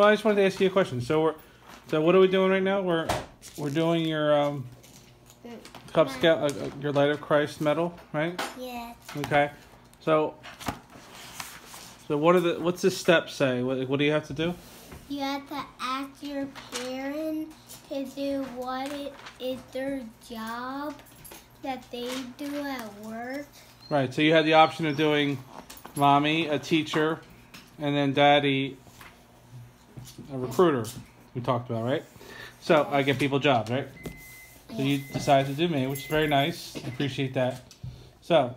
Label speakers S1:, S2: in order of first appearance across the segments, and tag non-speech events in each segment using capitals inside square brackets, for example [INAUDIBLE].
S1: Well, I just wanted to ask you a question. So we're, so what are we doing right now? We're, we're doing your um, Cub Scout, uh, uh, your Light of Christ medal, right?
S2: Yes.
S1: Okay. So, so what are the, what's the steps say? What, what do you have to do?
S2: You have to ask your parents to do what it is their job that they do at work.
S1: Right. So you had the option of doing mommy, a teacher, and then daddy, a recruiter. We talked about, right? So I get people jobs, right? So you decided to do me, which is very nice. I appreciate that. So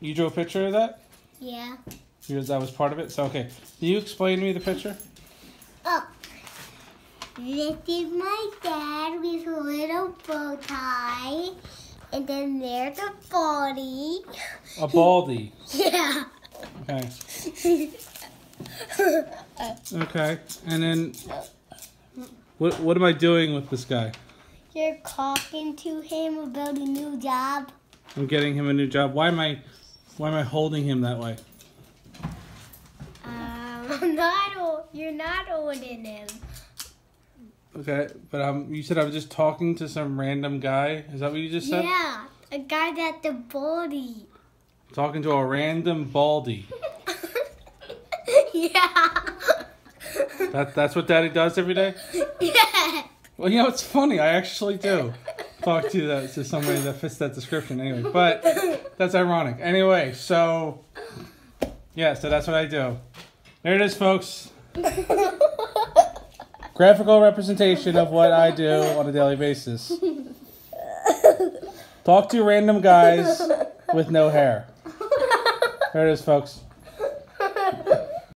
S1: you drew a picture of that.
S2: Yeah.
S1: Because that was part of it. So okay, can you explain to me the picture?
S2: Oh. This is my dad with a little bow tie. And then there's a baldy.
S1: A baldy. [LAUGHS]
S2: Yeah.
S1: Okay. [LAUGHS] Okay. And then what what am I doing with this guy?
S2: You're talking to him about a new job.
S1: I'm getting him a new job. Why am I why am I holding him that way?
S2: Um, [LAUGHS] not. You're not holding him.
S1: Okay, but um you said I was just talking to some random guy. Is that what you just said?
S2: Yeah, a guy that's the baldy.
S1: Talking to a random baldy. [LAUGHS]
S2: yeah.
S1: That that's what daddy does every day? [LAUGHS]
S2: yeah.
S1: Well, you know, it's funny. I actually do talk to that to somebody that fits that description anyway. But that's ironic. Anyway, so yeah, so that's what I do. There it is, folks. Graphical representation of what I do on a daily basis. Talk to random guys with no hair. There it is, folks.